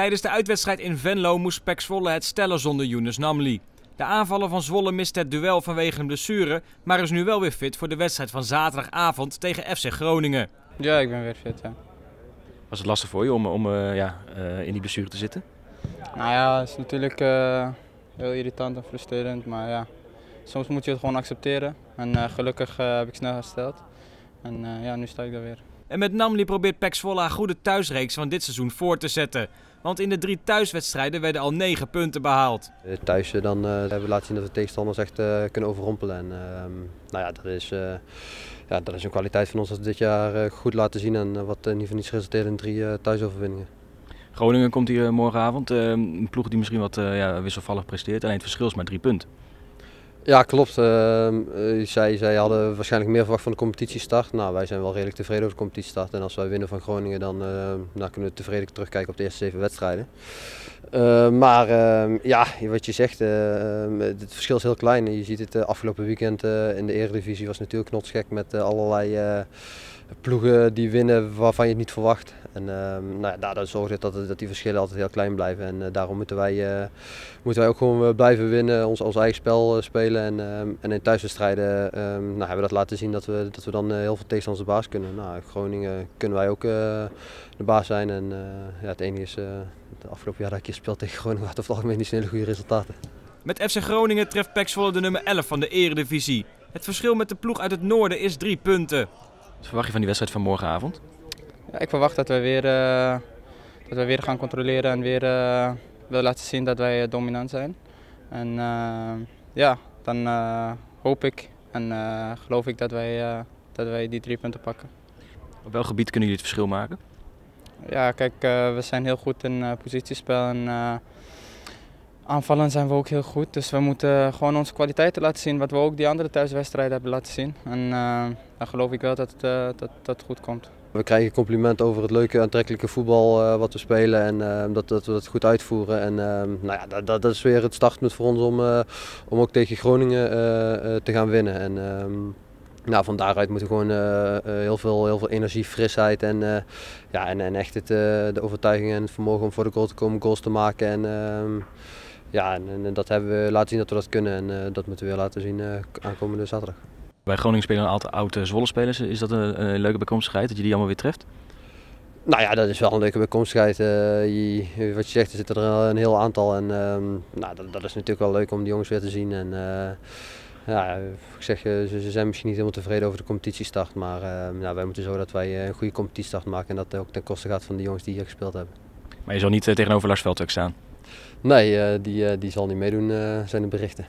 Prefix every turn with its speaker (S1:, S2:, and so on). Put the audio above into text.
S1: Tijdens de uitwedstrijd in Venlo moest Pek Zwolle het stellen zonder Younes Namli. De aanvaller van Zwolle miste het duel vanwege een blessure, maar is nu wel weer fit voor de wedstrijd van zaterdagavond tegen FC Groningen.
S2: Ja, ik ben weer fit, ja.
S3: Was het lastig voor je om, om uh, ja, uh, in die blessure te zitten?
S2: Nou ja, het is natuurlijk uh, heel irritant en frustrerend, maar ja, soms moet je het gewoon accepteren. En gelukkig heb ik snel hersteld. En ja, nu sta ik daar weer.
S1: En met Namli probeert Pek Zwolle haar goede thuisreeks van dit seizoen voor te zetten. Want in de drie thuiswedstrijden werden al negen punten behaald.
S4: Thuis dan uh, hebben we laten zien dat we tegenstanders echt uh, kunnen overrompelen. En, uh, nou ja, dat is, ja, dat is een kwaliteit van ons dat we dit jaar goed laten zien. En wat in ieder geval niet geresulteerd in drie thuisoverwinningen.
S3: Groningen komt hier morgenavond. een ploeg die misschien wat ja, wisselvallig presteert. Alleen het verschil is maar drie punten.
S4: Ja, klopt. Uh, zij, zij hadden waarschijnlijk meer verwacht van de competitiestart. Nou, wij zijn wel redelijk tevreden over de competitiestart. En als wij winnen van Groningen, dan, uh, dan kunnen we tevreden terugkijken op de eerste zeven wedstrijden. Uh, maar ehm, ja, wat je zegt, ehm, het verschil is heel klein. Je ziet het afgelopen weekend in de Eredivisie was natuurlijk knotsgek met allerlei ploegen die winnen waarvan je het niet verwacht. En uh, nou ja, dat zorgt dat, dat die verschillen altijd heel klein blijven. En daarom moeten wij, moeten wij ook gewoon eh, blijven winnen, ons, ons eigen spel spelen. En, ehm, en in thuiswedstrijden ehm, nou, hebben we dat laten zien dat we, dat we dan heel veel tegenstanders de baas kunnen. Nou, Groningen kunnen wij ook de baas zijn. En ja, het enige is, het afgelopen jaar dat ik hier speel tegen Groningen had over het algemeen niet zo'n hele goede resultaten.
S1: Met FC Groningen treft Zwolle de nummer 11 van de eredivisie. Het verschil met de ploeg uit het noorden is drie punten.
S3: Wat verwacht je van die wedstrijd van morgenavond?
S2: Ja, ik verwacht dat we weer, uh, dat we weer gaan controleren en weer uh, willen laten zien dat wij dominant zijn. En uh, ja, dan hoop ik en geloof ik dat wij, dat wij die drie punten pakken.
S3: Op welk gebied kunnen jullie het verschil maken?
S2: Ja, kijk, we zijn heel goed in positiespel en aanvallen zijn we ook heel goed. Dus we moeten gewoon onze kwaliteiten laten zien, wat we ook die andere thuiswedstrijden hebben laten zien. En dan geloof ik wel dat het, dat, dat goed komt.
S4: We krijgen complimenten over het leuke, aantrekkelijke voetbal uh, wat we spelen en uh, dat, dat, we dat goed uitvoeren. En uh, nou ja, dat, dat, is weer het startpunt voor ons om, om ook tegen Groningen te gaan winnen. En, ehm, nou, van daaruit moeten we gewoon heel, veel, heel veel energie, frisheid en, ja, en, en echt het, de overtuiging en het vermogen om voor de goal te komen, goals te maken. En, ehm, ja, en, en, dat hebben we laten zien dat we dat kunnen en dat moeten we weer laten zien aankomende zaterdag.
S3: Bij Groningen spelen een aantal oude Zwolle spelers. Is dat een, een, leuke bijkomstigheid dat je die allemaal weer treft?
S4: Nou ja, dat is wel een leuke bijkomstigheid. Uh, je, wat je zegt, er zitten er een heel aantal. En uh, nou, dat, dat, is natuurlijk wel leuk om die jongens weer te zien. En, uh, ja, ik zeg, ze, ze, zijn misschien niet helemaal tevreden over de competitiestart. Maar nou, wij moeten zorgen dat wij een goede competitiestart maken. En dat ook ten koste gaat van de jongens die hier gespeeld hebben.
S3: Maar je zal niet tegenover Lars Veldtuk staan?
S4: Nee, die, die zal niet meedoen, zijn de berichten.